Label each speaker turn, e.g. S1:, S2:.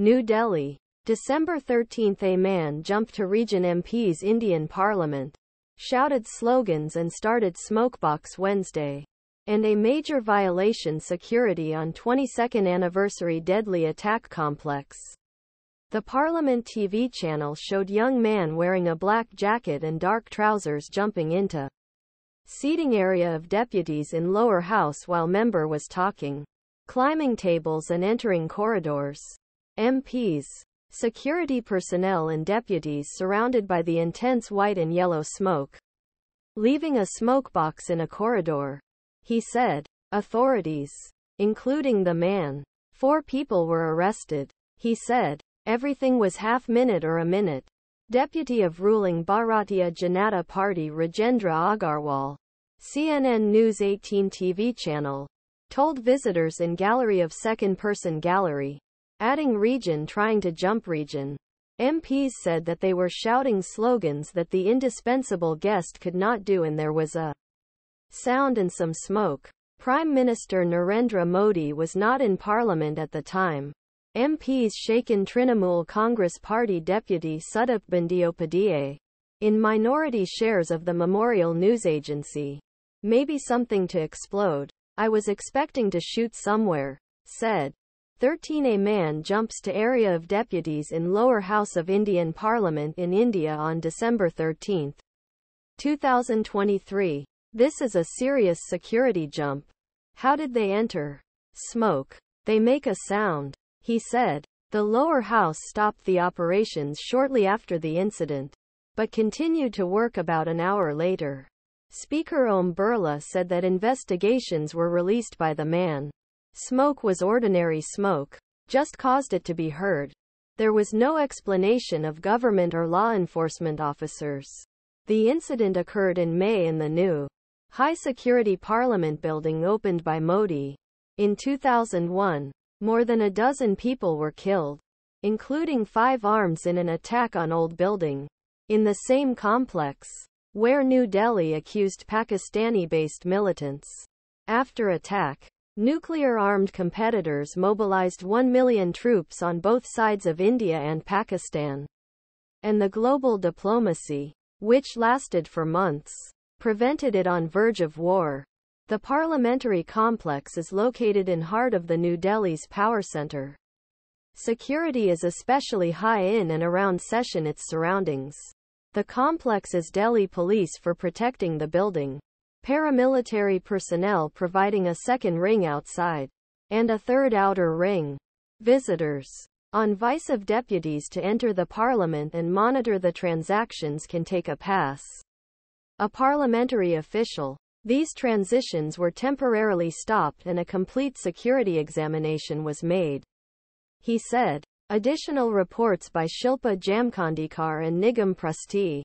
S1: New Delhi. December 13 A man jumped to region MP's Indian parliament, shouted slogans and started smokebox Wednesday. And a major violation security on 22nd anniversary deadly attack complex. The Parliament TV channel showed young man wearing a black jacket and dark trousers jumping into seating area of deputies in lower house while member was talking, climbing tables and entering corridors. MPs, security personnel and deputies surrounded by the intense white and yellow smoke. Leaving a smoke box in a corridor. He said. Authorities, including the man. Four people were arrested. He said. Everything was half minute or a minute. Deputy of ruling Bharatiya Janata Party Rajendra Agarwal, CNN News 18 TV channel, told visitors in gallery of second person gallery adding region trying to jump region. MPs said that they were shouting slogans that the indispensable guest could not do and there was a sound and some smoke. Prime Minister Narendra Modi was not in parliament at the time. MPs shaken Trinamool Congress Party Deputy Sudip Bandyopadhyay in minority shares of the Memorial News Agency. Maybe something to explode. I was expecting to shoot somewhere, said 13 A man jumps to area of deputies in lower house of Indian Parliament in India on December 13, 2023. This is a serious security jump. How did they enter? Smoke. They make a sound. He said. The lower house stopped the operations shortly after the incident, but continued to work about an hour later. Speaker Om Birla said that investigations were released by the man. Smoke was ordinary smoke, just caused it to be heard. There was no explanation of government or law enforcement officers. The incident occurred in May in the new high security parliament building opened by Modi. In 2001, more than a dozen people were killed, including five arms in an attack on old building in the same complex, where New Delhi accused Pakistani-based militants. After attack, Nuclear-armed competitors mobilized 1 million troops on both sides of India and Pakistan. And the global diplomacy, which lasted for months, prevented it on verge of war. The parliamentary complex is located in heart of the New Delhi's power center. Security is especially high in and around session its surroundings. The complex is Delhi police for protecting the building paramilitary personnel providing a second ring outside, and a third outer ring. Visitors on vice of deputies to enter the parliament and monitor the transactions can take a pass. A parliamentary official. These transitions were temporarily stopped and a complete security examination was made. He said. Additional reports by Shilpa Jamkhandikar and Nigam Prusty.